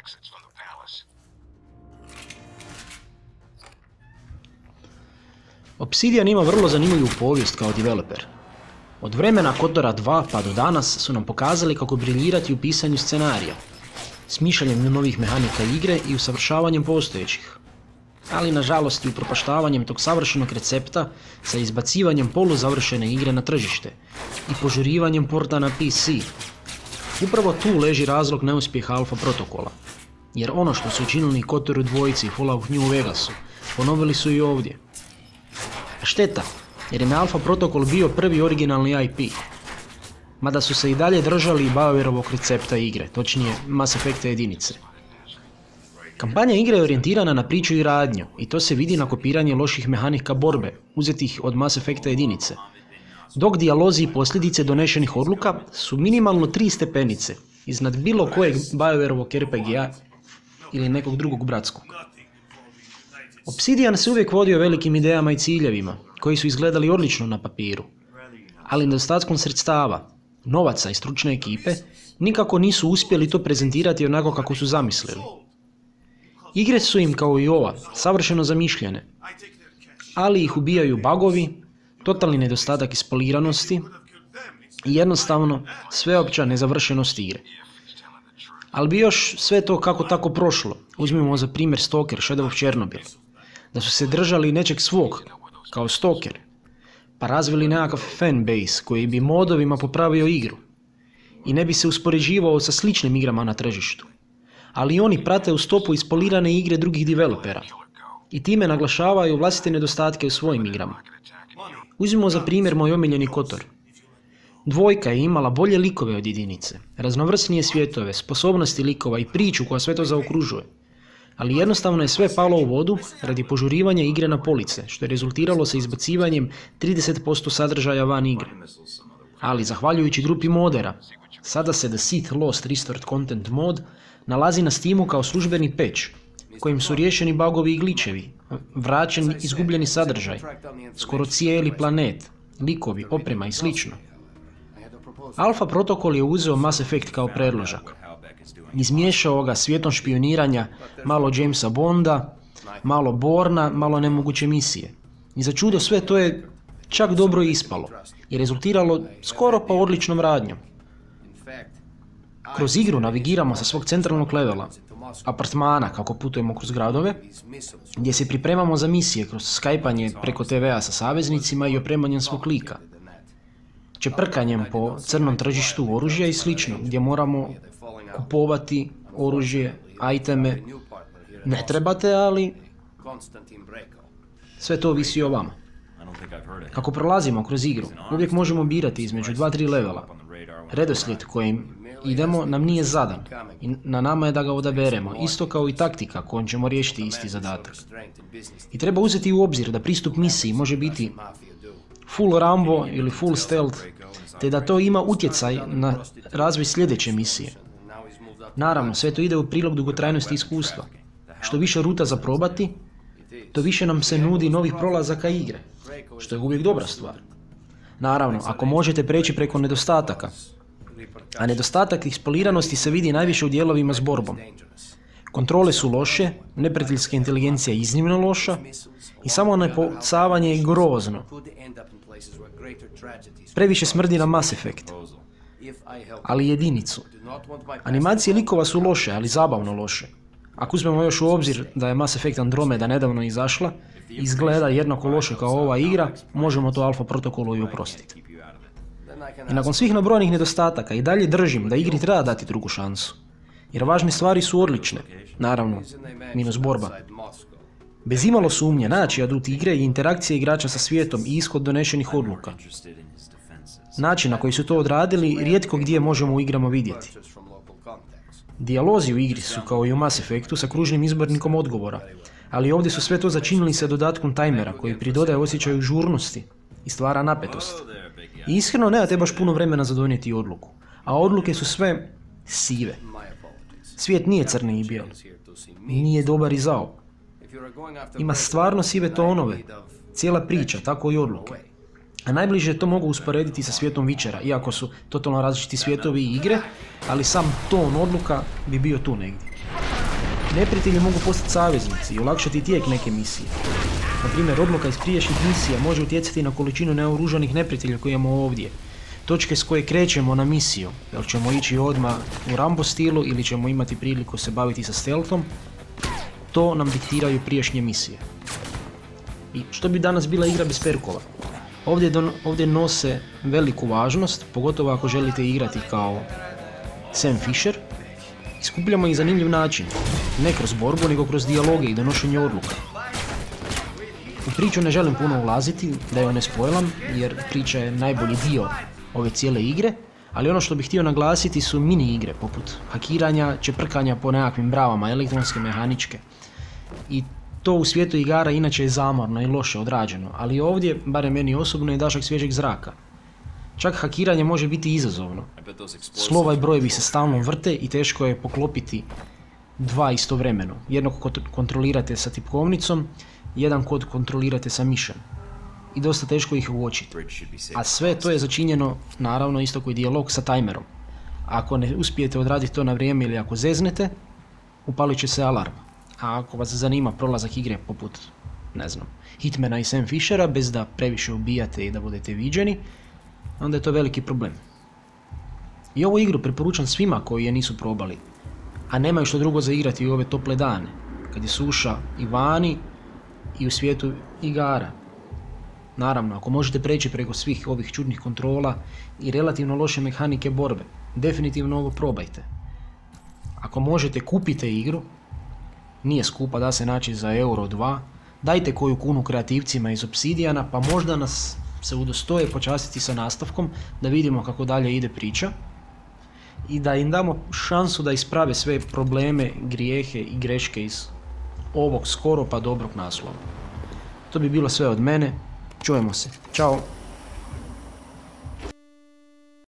exits from the palace. Obsidian ima vrlo zanimljivu povijest kao developer. Od vremena Kotora 2 pa do danas su nam pokazali kako briljirati u pisanju scenarija, smišljanjem novih mehanika igre i usavršavanjem postojećih. Ali nažalost i upropaštavanjem tog savršenog recepta sa izbacivanjem poluzavršene igre na tržište i požurivanjem porta na PC. Upravo tu leži razlog neuspjeha Alpha protokola. Jer ono što su učinili Kotoru dvojici i Fallout New Vegasu, ponovili su i ovdje. Šteta, jer je Alpha Protocol bio prvi originalni IP. Mada su se i dalje držali BioWareovog recepta igre, točnije Mass Effecta jedinice. Kampanja igre je orijentirana na priču i radnju i to se vidi na kopiranje loših mehanika borbe, uzetih od Mass Effecta jedinice. Dok dijalozi i posljedice donešenih odluka su minimalno tri stepenice iznad bilo kojeg BioWareovog RPG-a ili nekog drugog bratskog. Obsidian se uvijek vodio velikim idejama i ciljevima, koji su izgledali odlično na papiru, ali nedostatkom sredstava, novaca i stručne ekipe, nikako nisu uspjeli to prezentirati onako kako su zamislili. Igre su im, kao i ova, savršeno zamišljene, ali ih ubijaju bagovi, totalni nedostatak ispoliranosti i jednostavno sveopća nezavršenost igre. Ali bi još sve to kako tako prošlo, uzmimo za primjer Stalker Shadow of Chernobyl, da su se držali nečeg svog, kao Stalker, pa razvili nekakav fanbase koji bi modovima popravio igru. I ne bi se uspoređivao sa sličnim igrama na tržištu. Ali oni prate u stopu ispolirane igre drugih developera i time naglašavaju vlastite nedostatke u svojim igrama. Uzmimo za primjer moj omiljeni Kotor. Dvojka je imala bolje likove od jedinice, raznovrsnije svjetove, sposobnosti likova i priču koja sve to zaokružuje. Ali jednostavno je sve palo u vodu radi požurivanja igre na police, što je rezultiralo sa izbacivanjem 30% sadržaja van igre. Ali zahvaljujući grupi modera, sada se The Sith Lost Restored Content mod nalazi na Steamu kao službeni patch, kojim su riješeni bagovi i gličevi, vraćen izgubljeni sadržaj, skoro cijeli planet, likovi, oprema i slično. Alpha protokol je uzeo Mass Effect kao predložak. Izmiješao ga svijetom špioniranja, malo Jamesa Bonda, malo Borna, malo nemoguće misije. I za čudo sve to je čak dobro ispalo i rezultiralo skoro pa odličnom radnjom. Kroz igru navigiramo sa svog centralnog levela, apartmana kako putujemo kroz gradove, gdje se pripremamo za misije kroz skajpanje preko TV-a sa saveznicima i opremanjem svog lika. Čeprkanjem po crnom tržištu oružja i slično, gdje moramo kupovati oružje, iteme. Ne trebate, ali sve to visi o vama. Kako prolazimo kroz igru, uvijek možemo birati između dva, tri levela. Redoslijed kojim idemo nam nije zadan. i na nama je da ga odaberemo, isto kao i taktika kojom ćemo riješiti isti zadatak. I treba uzeti u obzir da pristup misiji može biti full Rambo ili full stealth, te da to ima utjecaj na razvoj sljedeće misije. Naravno, sve to ide u prilog dugotrajnosti iskustva. Što više ruta za probati, to više nam se nudi novih prolazaka igre, što je uvijek dobra stvar. Naravno, ako možete preći preko nedostataka, a nedostatak ekspoliranosti se vidi najviše u dijelovima s borbom. Kontrole su loše, neprijateljska inteligencija je iznimno loša i samo nepocavanje je grozno. Previše smrdi na Mass Effect, ali jedinicu. Animacije likova su loše, ali zabavno loše. Ako uzmemo još u obzir da je Mass Effect Andromeda nedavno izašla, izgleda jednako loše kao ova igra, možemo to Alpha protokolu i oprostiti. I nakon svih nabrojenih nedostataka i dalje držim da igri treba dati drugu šansu. Jer važne stvari su odlične, naravno, minus borba. Bez imalo sumnje, naći adut igre i interakcije igrača sa svijetom i ishod donešenih odluka. Način na koji su to odradili rijetko gdje možemo u igrama vidjeti. Dijalozi u igri su kao i u Mass Effectu sa kružnim izbornikom odgovora, ali ovdje su sve to začinili sa dodatkom tajmera koji pridodaje osjećaju žurnosti i stvara napetost. I iskreno nemate baš puno vremena za donijeti odluku, a odluke su sve sive. Svijet nije crni i bijel, nije dobar i zao. Ima stvarno sive tonove, cijela priča, tako i odluke. A najbliže to mogu usporediti sa svijetom Vičera, iako su totalno različiti svijetovi i igre, ali sam ton odluka bi bio tu negdje. Neprijatelji mogu postati saveznici i olakšati tijek neke misije. Na primjer, odluka iz prijašnjih misija može utjecati na količinu neoružanih neprijatelja koje imamo ovdje. Točke s koje krećemo na misiju, jel ćemo ići odmah u Rambo stilu ili ćemo imati priliku se baviti sa stealthom, to nam diktiraju prijašnje misije. I što bi danas bila igra bez perkova? Ovdje, ovdje nose veliku važnost, pogotovo ako želite igrati kao Sam Fisher. Iskupljamo ih zanimljiv način, ne kroz borbu, nego kroz dijaloge i donošenje odluka. U priču ne želim puno ulaziti, da je ne spojlam, jer priča je najbolji dio ove cijele igre, ali ono što bih htio naglasiti su mini igre, poput hakiranja, čeprkanja po nekakvim bravama, elektronske, mehaničke. I to u svijetu igara inače je zamorno i loše odrađeno, ali ovdje, barem meni osobno, je dašak svježeg zraka. Čak hakiranje može biti izazovno. Slova i brojevi se stalno vrte i teško je poklopiti dva istovremeno. Jednog kontrolirate sa tipkovnicom, jedan kod kontrolirate sa mišem. I dosta teško ih uočiti. A sve to je začinjeno, naravno, isto koji dijalog sa tajmerom. Ako ne uspijete odraditi to na vrijeme ili ako zeznete, upalit će se alarm. A ako vas zanima prolazak igre poput, ne znam, Hitmana i Sam Fishera bez da previše ubijate i da budete viđeni, onda je to veliki problem. I ovu igru preporučam svima koji je nisu probali, a nemaju što drugo za igrati u ove tople dane, kad je suša i vani i u svijetu igara. Naravno, ako možete preći preko svih ovih čudnih kontrola i relativno loše mehanike borbe, definitivno ovo probajte. Ako možete kupite igru, nije skupa da se naći za euro 2, dajte koju kunu kreativcima iz Obsidijana pa možda nas se udostoje počastiti sa nastavkom da vidimo kako dalje ide priča i da im damo šansu da isprave sve probleme, grijehe i greške iz ovog skoro pa dobrog naslova. To bi bilo sve od mene. Čujemo se. Ćao.